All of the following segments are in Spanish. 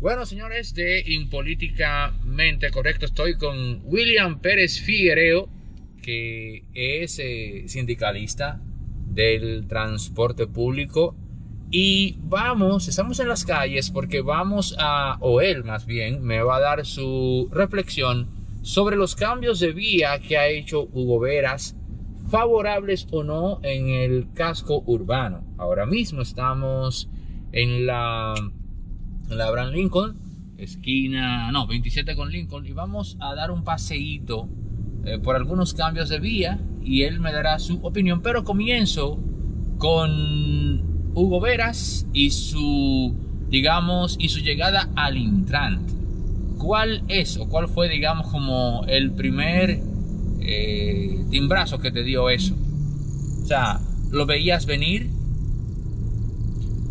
Bueno, señores, de Impolíticamente Correcto, estoy con William Pérez Figuereo, que es eh, sindicalista del transporte público. Y vamos, estamos en las calles porque vamos a, o él más bien, me va a dar su reflexión sobre los cambios de vía que ha hecho Hugo Veras, favorables o no en el casco urbano. Ahora mismo estamos en la, la Abraham Lincoln, esquina, no, 27 con Lincoln, y vamos a dar un paseíto eh, por algunos cambios de vía y él me dará su opinión, pero comienzo con Hugo Veras y su, digamos, y su llegada al Intran. ¿Cuál es o cuál fue, digamos, como el primer eh, timbrazo que te dio eso? O sea, ¿lo veías venir?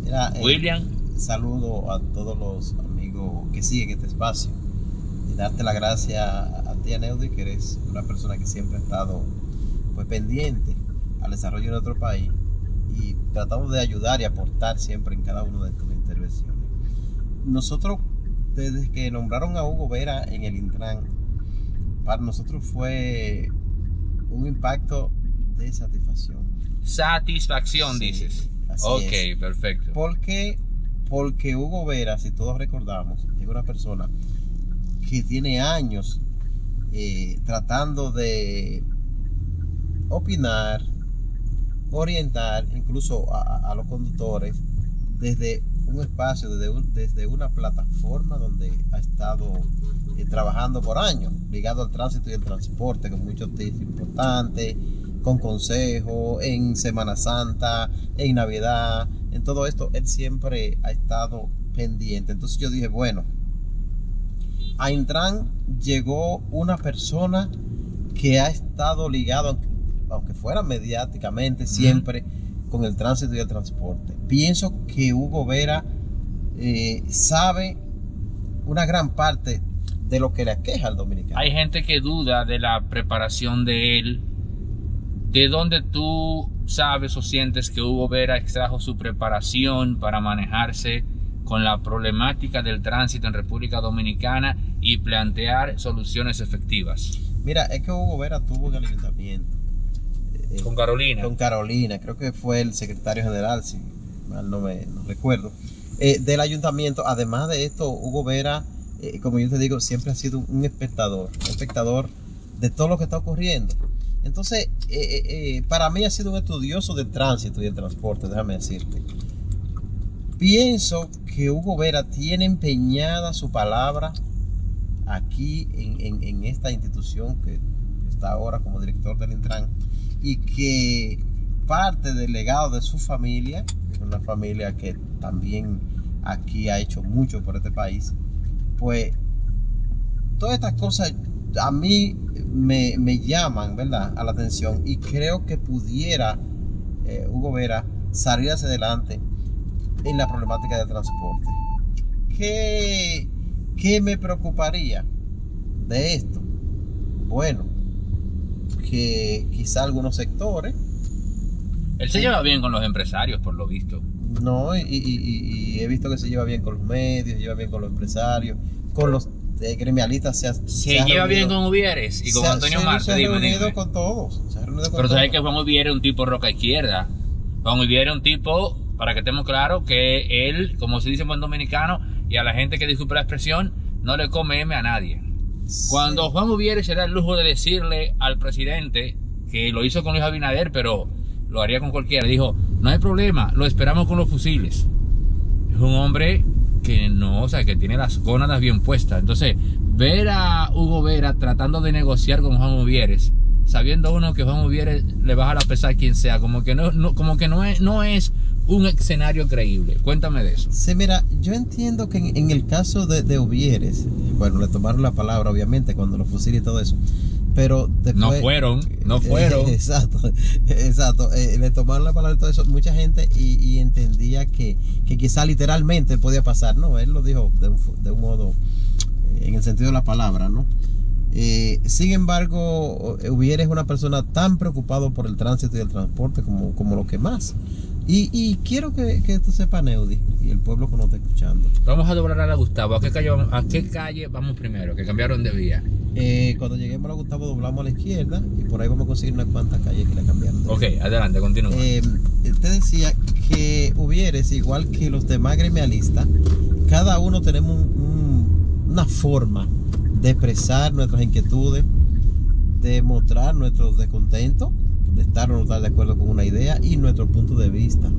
Eh, William. Saludo a todos los amigos que siguen este espacio y darte la gracia a ti, Neudi, que eres una persona que siempre ha estado pues, pendiente al desarrollo de nuestro país y tratamos de ayudar y aportar siempre en cada una de tus intervenciones. Nosotros, desde que nombraron a Hugo Vera en el Intran, para nosotros fue un impacto de satisfacción. Satisfacción, dices. ok, perfecto. ¿Por qué? Porque Hugo Vera, si todos recordamos, es una persona que tiene años eh, tratando de opinar, orientar incluso a, los conductores desde un espacio, desde, una plataforma donde ha estado eh, trabajando por años, ligado al tránsito y el transporte, con muchos tips importantes, con consejo, en Semana Santa, en Navidad, en todo esto, él siempre ha estado pendiente. Entonces yo dije, bueno, a Intran llegó una persona que ha estado ligado, aunque fuera mediáticamente, siempre con el tránsito y el transporte. Pienso que Hugo Vera eh, sabe una gran parte de lo que le aqueja al dominicano. Hay gente que duda de la preparación de él. ¿De dónde tú sabes o sientes que Hugo Vera extrajo su preparación para manejarse con la problemática del tránsito en República Dominicana y plantear soluciones efectivas? Mira, es que Hugo Vera tuvo en el ayuntamiento eh, con Carolina. Con Carolina, creo que fue el secretario general, si mal no me recuerdo, eh, del ayuntamiento. Además de esto, Hugo Vera, eh, como yo te digo, siempre ha sido un espectador, un espectador de todo lo que está ocurriendo. Entonces, para mí ha sido un estudioso del tránsito y del transporte, déjame decirte. Pienso que Hugo Vera tiene empeñada su palabra aquí en, en esta institución que está ahora como director del Intran y que parte del legado de su familia, una familia que también aquí ha hecho mucho por este país, pues todas estas cosas a mí me, llaman, ¿verdad?, a la atención y creo que pudiera eh, Hugo Vera salir hacia adelante en la problemática del transporte. ¿Qué, ¿Qué me preocuparía de esto? Bueno, que quizá algunos sectores. Él se lleva bien con los empresarios, por lo visto. No, y, he visto que se lleva bien con los medios, se lleva bien con los empresarios, con los eh, gremialistas. Se, se, lleva bien con Uvieres y con Antonio Marte. Se ha reunido con todos. Pero sabes que Juan Uvieres es un tipo roca izquierda. Juan Uvieres es un tipo, para que estemos claros, que él, como se dice en buen dominicano, y a la gente que disculpe la expresión, no le come M a nadie. Cuando Juan Uvieres se da el lujo de decirle al presidente que lo hizo con Luis Abinader, pero lo haría con cualquiera, dijo, no hay problema, lo esperamos con los fusiles. Es un hombre que no, o sea, que tiene las gónadas bien puestas. Entonces, ver a Hugo Vera tratando de negociar con Juan Uvieres, sabiendo uno que Juan Uvieres le baja la pesar quien sea, como que no, como que no es, no es un escenario creíble. Cuéntame de eso. Sí, mira, yo entiendo que en, el caso de, de, Uvieres, bueno, le tomaron la palabra, obviamente, cuando lo fusiles y todo eso. Pero después, no fueron, no fueron. exacto, exacto. Eh, le tomaron la palabra y todo eso. Mucha gente y, entendía que, que quizá literalmente podía pasar. No, él lo dijo de un, de un modo, eh, en el sentido de la palabra, ¿no? Eh, sin embargo, Uvieres es una persona tan preocupado por el tránsito y el transporte como, como lo que más. Y, y quiero que, que tú sepas, Neudi, y el pueblo que nos está escuchando. Vamos a doblar a la Gustavo. ¿A qué calle vamos, a qué calle vamos primero? Que cambiaron de vía. Eh, cuando lleguemos a la Gustavo doblamos a la izquierda y por ahí vamos a conseguir unas cuantas calles que la cambiaron. Ok, adelante, continúa. Eh, te decía que hubieres, igual que los demás gremialistas, cada uno tenemos un- un- una forma de expresar nuestras inquietudes, de mostrar nuestro descontento, de estar o no estar de acuerdo con una idea y nuestro punto de vista.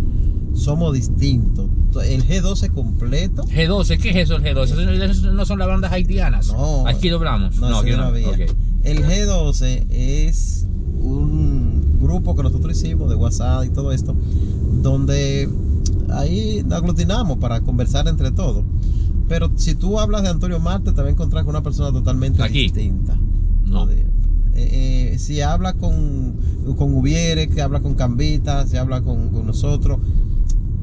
Somos distintos. El G12 completo G12, ¿qué es eso el G12? ¿Eso, eso no son las bandas haitianas? No. Aquí doblamos. No, aquí ese no había. Ok. El G12 es un grupo que nosotros hicimos de WhatsApp y todo esto, donde ahí aglutinamos para conversar entre todos. Pero si tú hablas de Antonio Marte, te vas a encontrar con una persona totalmente Aquí. distinta. No. Eh, eh, si habla con, con Ubiere, que habla con Cambita, si habla con, con nosotros.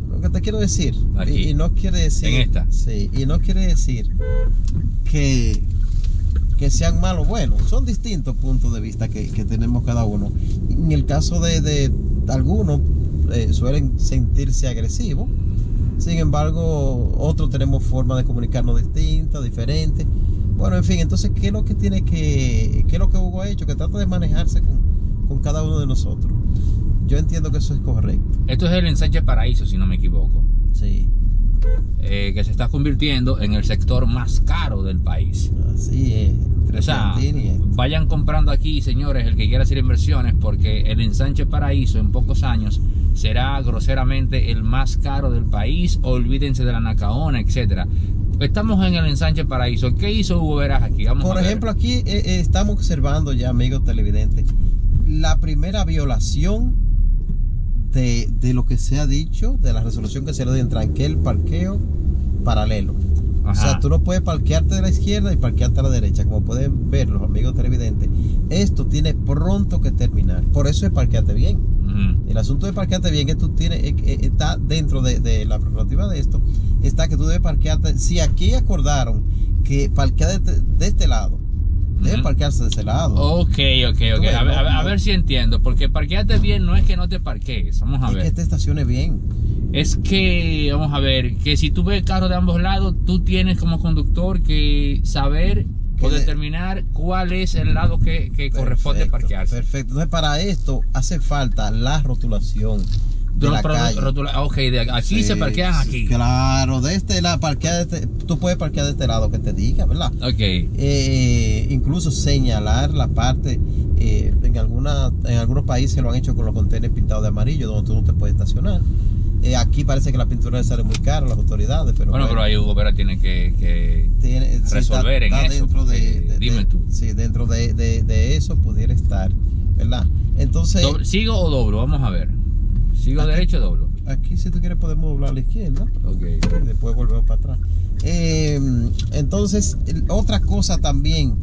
Lo que te quiero decir, y, y no quiere decir. En esta. Sí, y no quiere decir que, que sean malos o buenos. Son distintos puntos de vista que, que tenemos cada uno. En el caso de, de algunos, eh, suelen sentirse agresivos. Sin embargo, otros tenemos formas de comunicarnos distintas, diferentes. Bueno, en fin, entonces, ¿qué es lo que tiene que, qué es lo que Hugo ha hecho? Que trata de manejarse con, con cada uno de nosotros. Yo entiendo que eso es correcto. Esto es el ensanche Paraíso, si no me equivoco. Sí, eh, que se está convirtiendo en el sector más caro del país. así es. O sea, vayan comprando aquí, señores, el que quiera hacer inversiones, porque el ensanche Paraíso en pocos años será groseramente el más caro del país. Olvídense de la Nacaona, etcétera. Estamos en el ensanche Paraíso. ¿Qué hizo Hugo Veras aquí? Vamos a Por ver. ejemplo, aquí eh, eh, estamos observando ya, amigos televidentes, la primera violación de, de lo que se ha dicho, de la resolución que se le dio en tranquel parqueo paralelo. O sea, tú no puedes parquearte de la izquierda y parquearte a la derecha, como pueden ver los amigos televidentes. Esto tiene pronto que terminar. Por eso es parquearte bien. El asunto de parquearte bien que tú tienes, eh, está dentro de, de la prerrogativa de esto, está que tú debes parquearte. Si aquí acordaron que parquear de, este- de este lado, debe parquearse de ese lado. Ok, ok, ok. A ver, a si entiendo. Porque parquearte bien no es que no te parquees. Vamos a es ver. que te estaciones bien. Es que, vamos a ver, que si tú ves carros de ambos lados, tú tienes como conductor que saber o Que determinar cuál es el lado que, que corresponde parquearse. Perfecto. Entonces, para esto hace falta la rotulación de la calle. rotula- ok, de aquí se Sí, sí, aquí. Claro, de este lado, parquear de este- tú puedes parquear de este lado que te diga, ¿verdad? Ok. Eh, incluso señalar la parte, eh, en, alguna, en algunos países lo han hecho con los contenedores pintados de amarillo, donde tú no te puedes estacionar. Eh, aquí parece que la pintura le sale muy cara a las autoridades, pero Bueno, pero ahí Hugo Vera tiene que, que- tiene- sí, resolver en eso, de, de- dime de- tú. Sí, dentro de, eso pudiera estar, ¿verdad? Entonces, ¿Sigo o doblo? Vamos a ver. ¿Sigo Aquí. derecho o doblo? aquí si tú quieres podemos doblar a la izquierda. Ok. y después volvemos para atrás. Eh, entonces, otra cosa también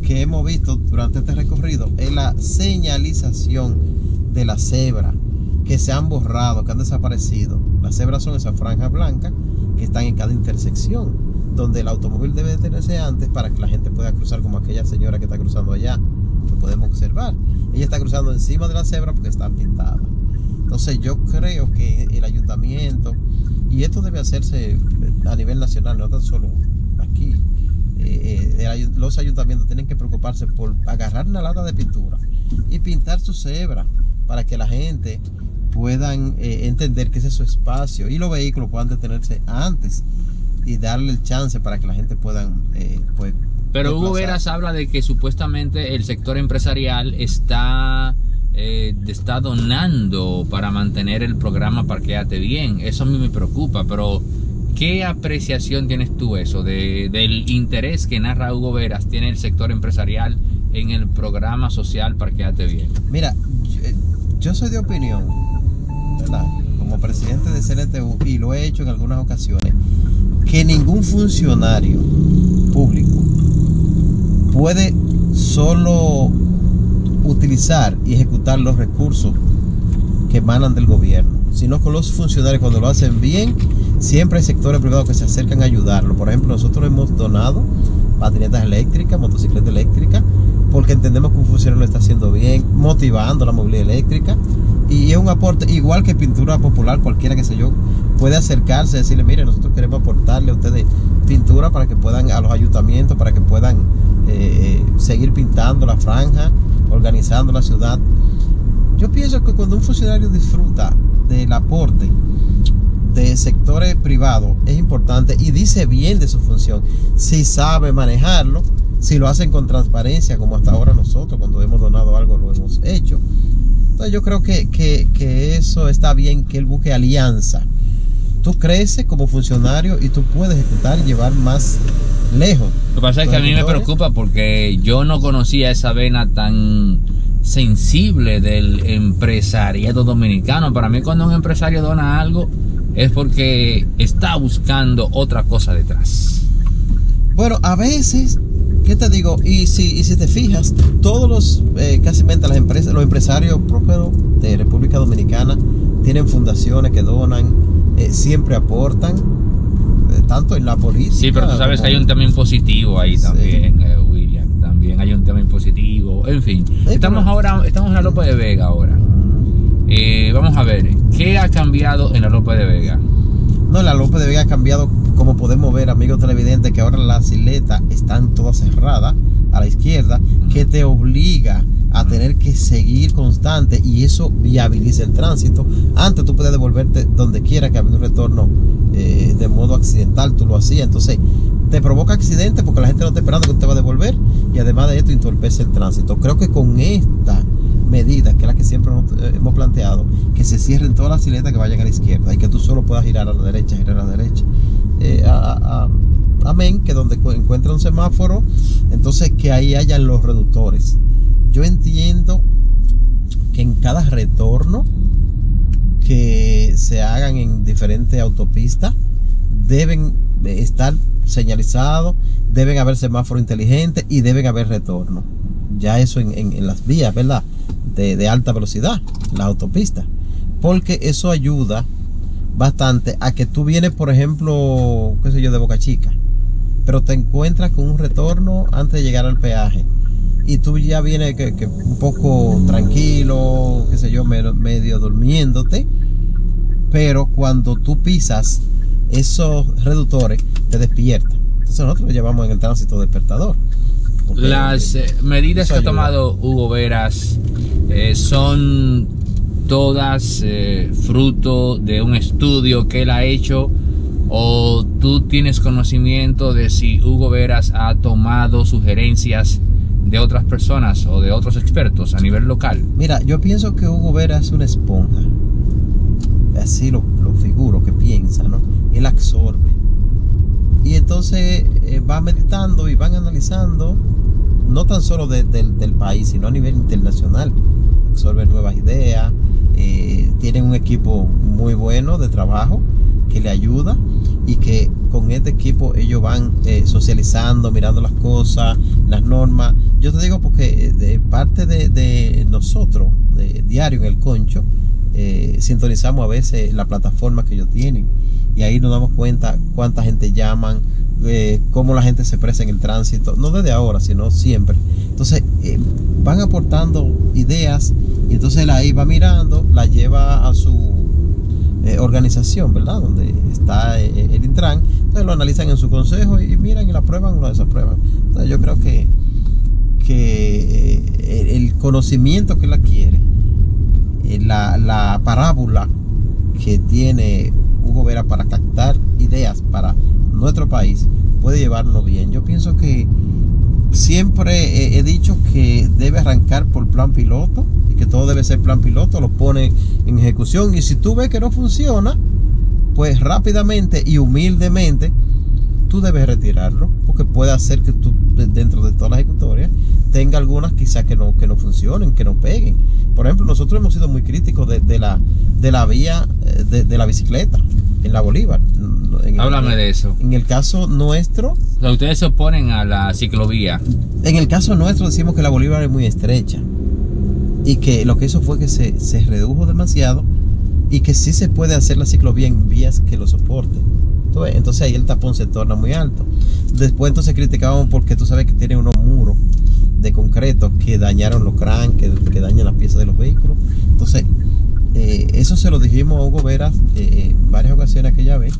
que hemos visto durante este recorrido es la señalización de la cebra que se han borrado, que han desaparecido. Las cebras son esas franjas blancas que están en cada intersección, donde el automóvil debe detenerse antes para que la gente pueda cruzar como aquella señora que está cruzando allá, que podemos observar. Ella está cruzando encima de la cebra porque están pintadas. Entonces yo creo que el ayuntamiento, y esto debe hacerse a nivel nacional, no tan solo aquí, eh, eh, los ayuntamientos tienen que preocuparse por agarrar una lata de pintura y pintar su cebra para que la gente puedan eh, entender que ese es su espacio y los vehículos puedan detenerse antes y darle el chance para que la gente puedan eh, pues, Pero Hugo. Veras habla de que supuestamente el sector empresarial está, eh, está donando para mantener el programa Parqueate Bien. Eso a mí me preocupa, pero ¿qué apreciación tienes tú eso de, del interés que narra Hugo Veras tiene el sector empresarial en el programa social Parqueate Bien? Mira, yo, eh, yo soy de opinión, ¿verdad? Como presidente de CNTU, y lo he hecho en algunas ocasiones, que ningún funcionario público puede solo utilizar y ejecutar los recursos que emanan del gobierno, sino que los funcionarios cuando lo hacen bien, siempre hay sectores privados que se acercan a ayudarlo. Por ejemplo, nosotros hemos donado patinetas eléctricas, motocicletas eléctricas, porque entendemos que un funcionario lo está haciendo bien, motivando la movilidad eléctrica. Y es un aporte, igual que pintura popular, cualquiera que sé yo, puede acercarse y decirle, mire, nosotros queremos aportarle a ustedes pintura para que puedan, a los ayuntamientos, para que puedan eh, seguir pintando la franja, organizando la ciudad. Yo pienso que cuando un funcionario disfruta del aporte de sectores privados es importante y dice bien de su función, si sabe manejarlo, si lo hacen con transparencia, como hasta ahora nosotros cuando hemos donado algo lo hemos hecho. Entonces yo creo que, que eso está bien, que él busque alianza tú creces como funcionario y tú puedes ejecutar y llevar más lejos. Lo que pasa es que a mí me preocupa porque yo no conocía esa vena tan sensible del empresariado dominicano. Para mí cuando un empresario dona algo es porque está buscando otra cosa detrás. Bueno, a veces, ¿qué te digo? Y si, si te fijas, todos los, eh, casi las empresas, los empresarios propios de República Dominicana tienen fundaciones que donan eh, siempre aportan, tanto en la policía. Sí, pero tú sabes que hay un tema impositivo ahí también, eh, William. También hay un tema impositivo. En fin, estamos ahora, estamos en la Lope de Vega ahora. vamos a ver, ¿qué ha cambiado en la Lope de Vega? No, la Lope de Vega ha cambiado, como podemos ver, amigos televidentes, que ahora las isletas están todas cerradas a la izquierda, que te obliga a tener que seguir constante y eso viabiliza el tránsito. Antes tú podías devolverte donde quiera que había un retorno eh, de modo accidental, tú lo hacías. Entonces te provoca accidentes porque la gente no está esperando que te va a devolver y además de esto entorpece el tránsito. Creo que con esta medida, que es la que siempre eh, hemos planteado, que se cierren todas las siletas que vayan a la izquierda y que tú solo puedas girar a la derecha, girar a la derecha. Eh, amén, que donde encuentre un semáforo, entonces que ahí hayan los reductores yo entiendo que en cada retorno que se hagan en diferentes autopistas deben estar señalizados, deben haber semáforo inteligente y deben haber retorno. Ya eso en, las vías, ¿verdad? De, alta velocidad, las autopistas. Porque eso ayuda bastante a que tú vienes, por ejemplo, qué sé yo, de Boca Chica, pero te encuentras con un retorno antes de llegar al peaje y tú ya vienes que, un poco tranquilo, qué sé yo, medio, durmiéndote, pero cuando tú pisas esos reductores te despierta. Entonces nosotros lo llevamos en el tránsito despertador. Las eh, medidas que ha tomado Hugo Veras eh, son todas eh, fruto de un estudio que él ha hecho o tú tienes conocimiento de si Hugo Veras ha tomado sugerencias de otras personas o de otros expertos a nivel local? Mira, yo pienso que Hugo Vera es una esponja. Así lo, figuro, que piensa, ¿no? Él absorbe. Y entonces eh, va meditando y van analizando, no tan solo del país, sino a nivel internacional. Absorbe nuevas ideas, eh, tienen un equipo muy bueno de trabajo que le ayuda y que con este equipo ellos van eh, socializando, mirando las cosas, las normas. Yo te digo porque eh, de parte de, nosotros, de diario en el concho, eh, sintonizamos a veces la plataforma que ellos tienen y ahí nos damos cuenta cuánta gente llaman, cómo la gente se expresa en el tránsito, no desde ahora, sino siempre. Entonces van aportando ideas y entonces él ahí va mirando, la lleva a su organización, ¿verdad? Donde está el Intran, entonces lo analizan en su consejo y miran y la aprueban o la desaprueban. Entonces yo creo que que eh, el conocimiento que la quiere eh, la, la parábola que tiene Hugo Vera para captar ideas para nuestro país puede llevarnos bien. Yo pienso que siempre he dicho que debe arrancar por plan piloto y que todo debe ser plan piloto, lo pone en ejecución y si tú ves que no funciona, pues rápidamente y humildemente tú debes retirarlo porque puede hacer que tú dentro de todas las ejecutorias tenga algunas quizás que no, que no funcionen, que no peguen. Por ejemplo, nosotros hemos sido muy críticos de, la, de la vía eh, de, la bicicleta en la Bolívar. Háblame de eso. En el caso nuestro... ustedes se oponen a la ciclovía. En el caso nuestro decimos que la Bolívar es muy estrecha y que lo que hizo fue que se, se redujo demasiado y que sí se puede hacer la ciclovía en vías que lo soporten. Entonces ahí el tapón se torna muy alto. Después entonces criticábamos porque tú sabes que tiene unos muros de concreto que dañaron los cranes, que, dañan las piezas de los vehículos. Entonces eh, eso se lo dijimos a Hugo Veras eh, en varias ocasiones aquella vez,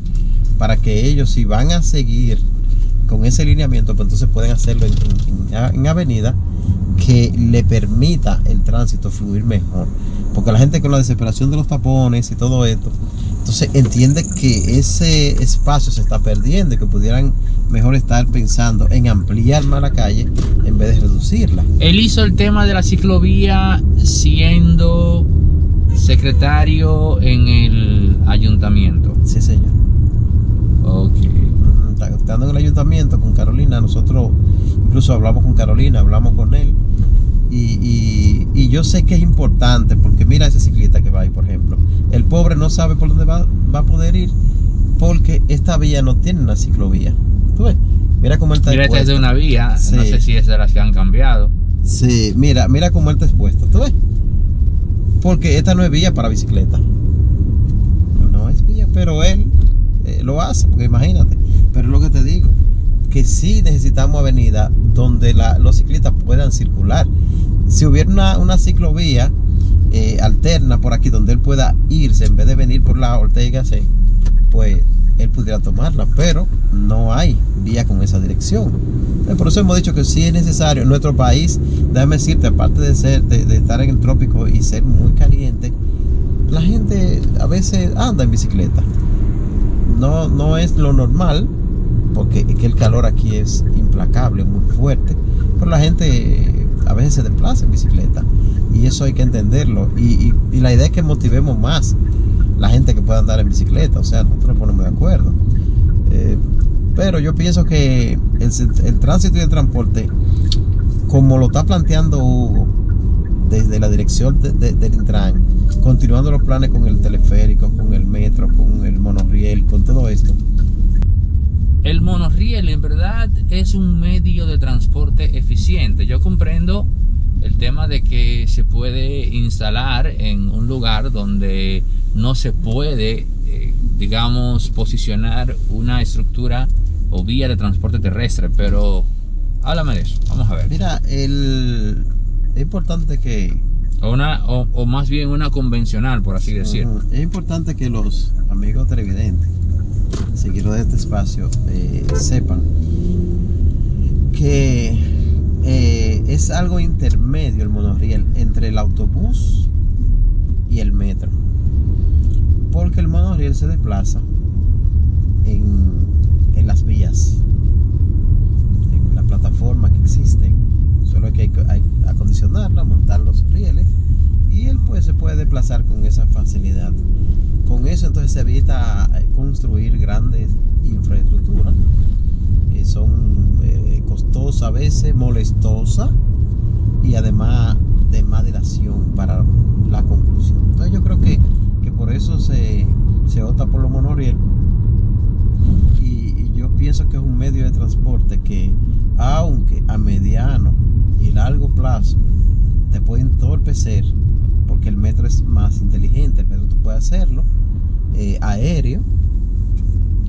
para que ellos si van a seguir con ese lineamiento, pues entonces pueden hacerlo en avenida que le permita el tránsito fluir mejor. Porque la gente con la desesperación de los tapones y todo esto, entonces entiende que ese espacio se está perdiendo y que pudieran mejor estar pensando en ampliar más la calle en vez de reducirla. Él hizo el tema de la ciclovía siendo secretario en el ayuntamiento. Sí, señor. Ok. Estando en el ayuntamiento con Carolina, nosotros incluso hablamos con Carolina, hablamos con él. Y, y- y yo sé que es importante porque mira ese ciclista que va ahí, por ejemplo. El pobre no sabe por dónde va, va a poder ir porque esta vía no tiene una ciclovía. ¿Tú ves? Mira cómo él está Mira, esta es de una vía, no sé si es de las que han cambiado. Sí, mira, mira cómo él está expuesto. ¿Tú ves? Porque esta no es vía para bicicleta. No es vía, pero él eh, lo hace, porque imagínate. Pero es lo que te digo, que sí necesitamos avenida donde la- los ciclistas puedan circular. Si hubiera una, una ciclovía eh, alterna por aquí donde él pueda irse en vez de venir por la Ortega C, pues él pudiera tomarla, pero no hay vía con esa dirección. Eh, Por eso hemos dicho que sí es necesario en nuestro país, déjame decirte, aparte de ser, de, estar en el trópico y ser muy caliente, la gente a veces anda en bicicleta. No, no es lo normal, porque el calor aquí es implacable, muy fuerte, pero la gente a veces se desplaza en bicicleta y eso hay que entenderlo. Y, la idea es que motivemos más la gente que pueda andar en bicicleta, o sea, nosotros nos ponemos de acuerdo. Eh, pero yo pienso que el, tránsito y el transporte, como lo está planteando Hugo, desde la dirección de- de- del Intran, continuando los planes con el teleférico, con el metro, con el monorriel, con todo esto. El monorriel en verdad es un medio de transporte eficiente. Yo comprendo el tema de que se puede instalar en un lugar donde no se puede, eh, digamos, posicionar una estructura o vía de transporte terrestre, pero háblame de eso, vamos a ver. Mira, el, es importante que una, o, o más bien una convencional, por así decirlo. Es importante que los amigos televidentes, seguidores de este espacio, eh, sepan que eh, es algo intermedio el monorriel entre el autobús y el metro. Porque el monorriel se desplaza en, en las vías, en la plataforma que existen. Solo hay que hay, hay acondicionarla, montar los rieles y él pues se puede desplazar con esa facilidad. Con eso entonces se evita construir grandes infraestructuras que son eh, costosas a veces, molestosas y además de más dilación para la conclusión. Entonces yo creo que, que por eso se, se opta por los monorriel y, y yo pienso que es un medio de transporte que aunque a mediano y largo plazo te puede entorpecer porque el metro es más inteligente, el metro tú puedes hacerlo eh, aéreo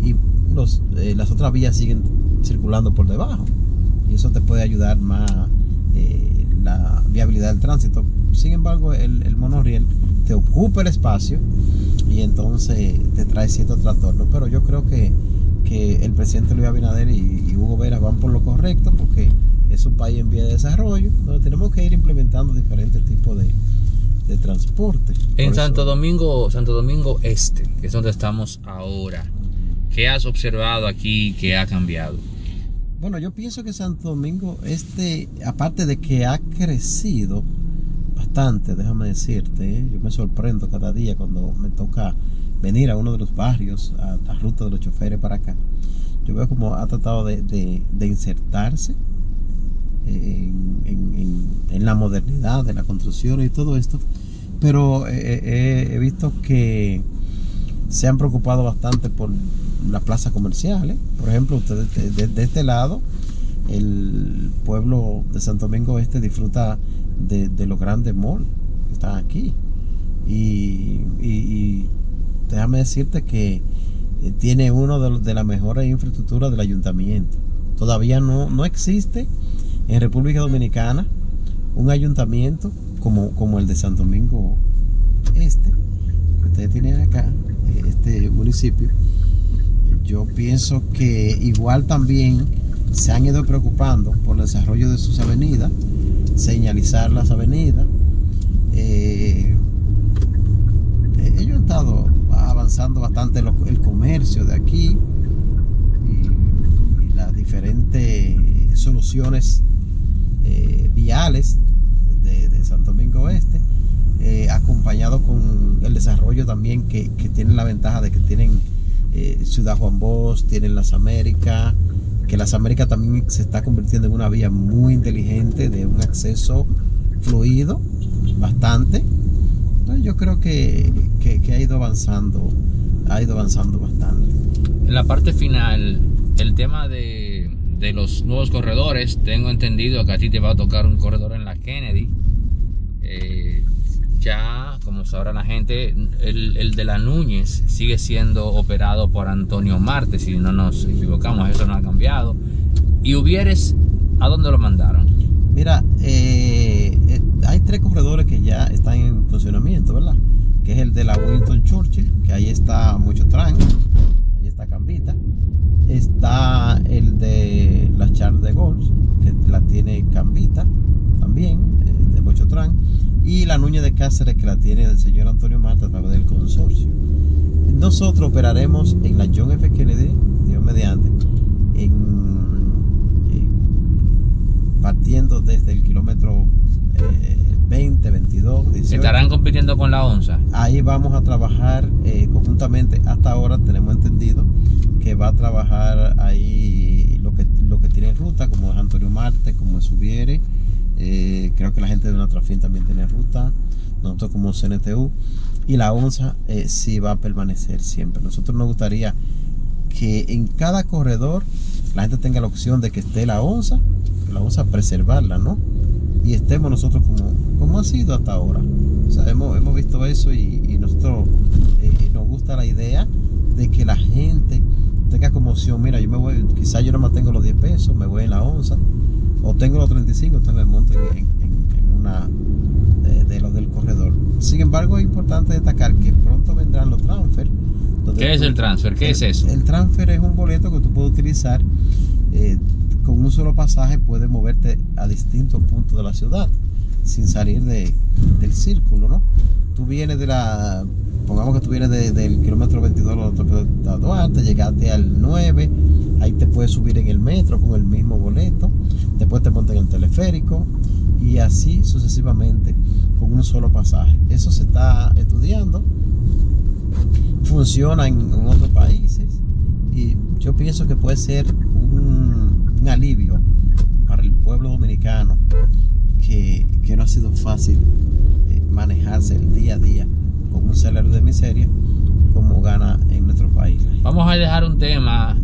y los, eh, las otras vías siguen circulando por debajo y eso te puede ayudar más eh, la viabilidad del tránsito. Sin embargo, el, el monorriel te ocupa el espacio y entonces te trae cierto trastorno. Pero yo creo que, que el presidente Luis Abinader y, y Hugo Vera van por lo correcto porque es un país en vía de desarrollo donde tenemos que ir implementando diferentes tipos de, de transporte. En Santo eso- Domingo, Santo Domingo Este, que es donde estamos ahora, ¿qué has observado aquí que ha cambiado? Bueno, yo pienso que Santo Domingo, este, aparte de que ha crecido bastante, déjame decirte, ¿eh? yo me sorprendo cada día cuando me toca venir a uno de los barrios, a la ruta de los choferes para acá. Yo veo como ha tratado de, de- de insertarse en, en- en- en la modernidad de la construcción y todo esto, pero eh, eh, he visto que se han preocupado bastante por las plazas comerciales. Por ejemplo, ustedes de, este lado, el pueblo de Santo Domingo Este disfruta de, los grandes malls que están aquí. Y, y- déjame decirte que eh, tiene uno de, de las mejores infraestructuras del ayuntamiento. Todavía no, no existe en República Dominicana un ayuntamiento como, como el de Santo Domingo Este ustedes tienen acá, este municipio, yo pienso que igual también se han ido preocupando por el desarrollo de sus avenidas, señalizar las avenidas. Eh, eh, ellos han estado avanzando bastante el comercio de aquí y, las diferentes soluciones viales de, Santo Domingo Oeste, acompañado con el desarrollo también que, que tienen la ventaja de que tienen eh, Ciudad Juan Bosch, tienen las Américas, que las Américas también se está convirtiendo en una vía muy inteligente de un acceso fluido, bastante. Entonces yo creo que, que, ha ido avanzando, ha ido avanzando bastante. En la parte final, el tema de, de los nuevos corredores, tengo entendido que a ti te va a tocar un corredor en la Kennedy. Eh, ya, como sabrá la gente, el, de la Núñez sigue siendo operado por Antonio Marte, si no nos equivocamos, eso no ha cambiado. ¿Y Hubieres, a dónde lo mandaron? Mira, eh, eh, hay tres corredores que ya están en funcionamiento, ¿verdad? Que es el de la Winston Churchill, que ahí está mucho Cambita. Está el de la Charles de Gaulle, que la tiene Cambita también, eh, de mucho tran y la Nuña de Cáceres que la tiene el señor Antonio Marta a través del consorcio. Nosotros operaremos en la John F. Kennedy, Dios mediante, en, eh, partiendo desde el kilómetro 20, 22, 18. ¿Estarán compitiendo con la ONSA? Ahí vamos a trabajar eh, conjuntamente. Hasta ahora tenemos entendido que va a trabajar ahí lo que, lo que tiene ruta, como es Antonio Marte, como es Subiere eh, creo que la gente de nuestra fin también tiene ruta. Nosotros como CNTU. Y la ONSA eh, sí va a permanecer siempre. Nosotros nos gustaría que en cada corredor la gente tenga la opción de que esté la ONSA, que la ONSA preservarla, ¿no? Y estemos nosotros como, como ha sido hasta ahora. O sea, hemos, visto eso y, nosotros eh, nos gusta la idea de que la gente tenga como opción, mira, yo me voy, quizás yo no mantengo los 10 pesos, me voy en la onza, o tengo los 35, entonces me monto en, una de, los del corredor. Sin embargo, es importante destacar que pronto vendrán los transfer. ¿Qué es el transfer? ¿Qué es eso? El transfer es un boleto que tú puedes utilizar eh, con un solo pasaje, puedes moverte a distintos puntos de la ciudad sin salir de, del círculo, ¿no? Tú vienes de la, pongamos que tú vienes del kilómetro 22 de Duarte, llegaste al 9, ahí te puedes subir en el metro con el mismo boleto, después te montas en el teleférico y así sucesivamente con un solo pasaje. Eso se está estudiando, funciona en, otros países y yo pienso que puede ser un, un alivio para el pueblo dominicano que, no ha sido fácil eh, manejarse el día a día un salario de miseria como gana en nuestro país. Vamos a dejar un tema,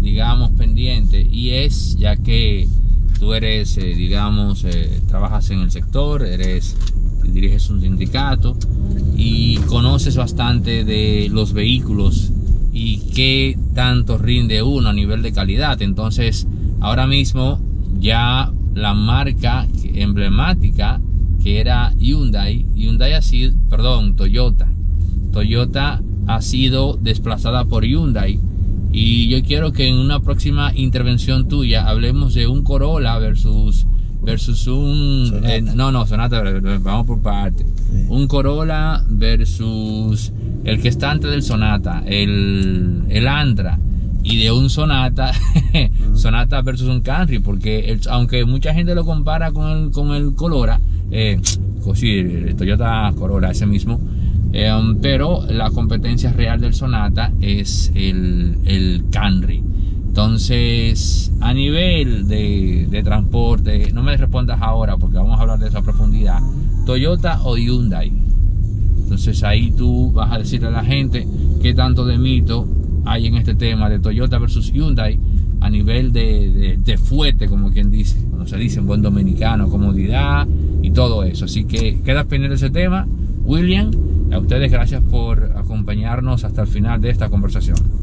digamos, pendiente y es ya que tú eres, eh, digamos, eh, trabajas en el sector, eres diriges un sindicato y conoces bastante de los vehículos y qué tanto rinde uno a nivel de calidad. Entonces, ahora mismo ya la marca emblemática que era Hyundai, Hyundai ha sido, perdón, Toyota. Toyota ha sido desplazada por Hyundai. Y yo quiero que en una próxima intervención tuya hablemos de un Corolla versus versus un eh, no no Sonata vamos por parte. Un Corolla versus el que está antes del Sonata el el Andra y de un Sonata, Sonata versus un Camry, porque aunque mucha gente lo compara con el, con el Colora, eh, el Toyota Corolla, ese mismo, eh, pero la competencia real del Sonata es el, el Camry. Entonces, a nivel de, de, transporte, no me respondas ahora porque vamos a hablar de esa profundidad. Toyota o Hyundai. Entonces ahí tú vas a decirle a la gente qué tanto de mito hay en este tema de Toyota versus Hyundai a nivel de, de, fuete, como quien dice, como se dice en buen dominicano, comodidad y todo eso. Así que queda pendiente ese tema. William, a ustedes gracias por acompañarnos hasta el final de esta conversación.